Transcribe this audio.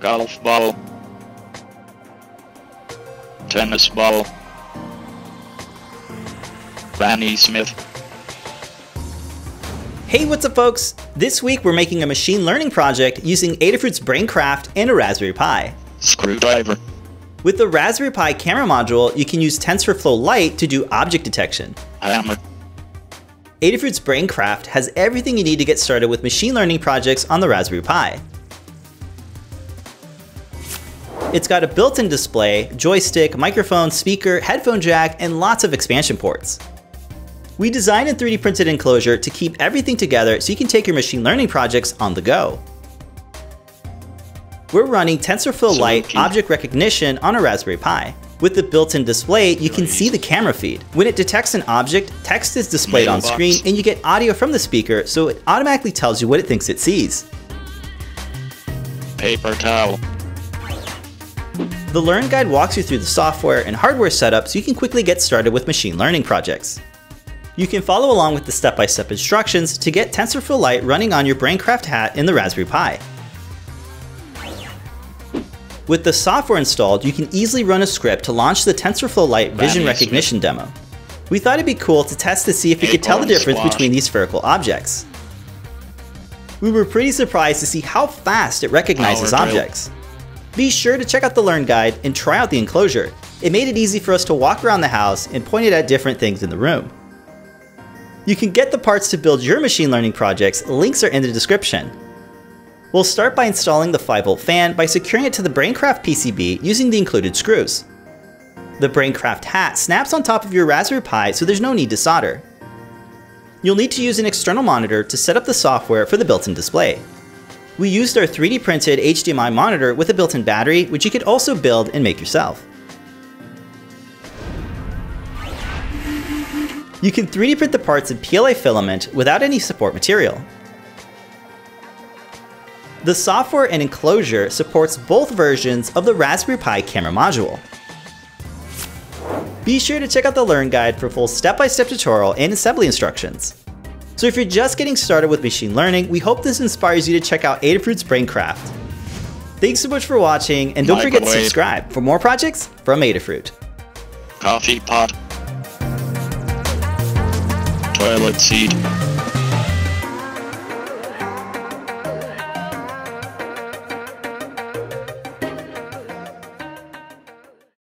golf ball, tennis ball, Granny Smith. Hey, what's up folks? This week we're making a machine learning project using Adafruit's Braincraft and a Raspberry Pi. Screwdriver. With the Raspberry Pi camera module, you can use TensorFlow Lite to do object detection. Hammer. Adafruit's Braincraft has everything you need to get started with machine learning projects on the Raspberry Pi. It's got a built-in display, joystick, microphone, speaker, headphone jack, and lots of expansion ports. We designed and 3D printed enclosure to keep everything together so you can take your machine learning projects on the go. We're running TensorFlow Lite object recognition on a Raspberry Pi. With the built-in display, you can see the camera feed. When it detects an object, text is displayed on screen and you get audio from the speaker so it automatically tells you what it thinks it sees. Paper towel. The Learn Guide walks you through the software and hardware setup so you can quickly get started with machine learning projects. You can follow along with the step-by-step instructions to get TensorFlow Lite running on your Braincraft hat in the Raspberry Pi. With the software installed, you can easily run a script to launch the TensorFlow Lite vision recognition demo. We thought it'd be cool to test to see if we could tell the difference between these spherical objects. We were pretty surprised to see how fast it recognizes objects. Be sure to check out the Learn Guide and try out the enclosure. It made it easy for us to walk around the house and point it at different things in the room. You can get the parts to build your machine learning projects, links are in the description. We'll start by installing the 5V fan by securing it to the Braincraft PCB using the included screws. The Braincraft hat snaps on top of your Raspberry Pi so there's no need to solder. You'll need to use an external monitor to set up the software for the built-in display. We used our 3D printed HDMI monitor with a built-in battery, which you could also build and make yourself. You can 3D print the parts in PLA filament without any support material. The software and enclosure supports both versions of the Raspberry Pi camera module. Be sure to check out the Learn Guide for full step-by-step tutorial and assembly instructions. So if you're just getting started with machine learning, we hope this inspires you to check out Adafruit's Braincraft. Thanks so much for watching, and don't forget to subscribe for more projects from Adafruit. Coffee pot. Toilet seat.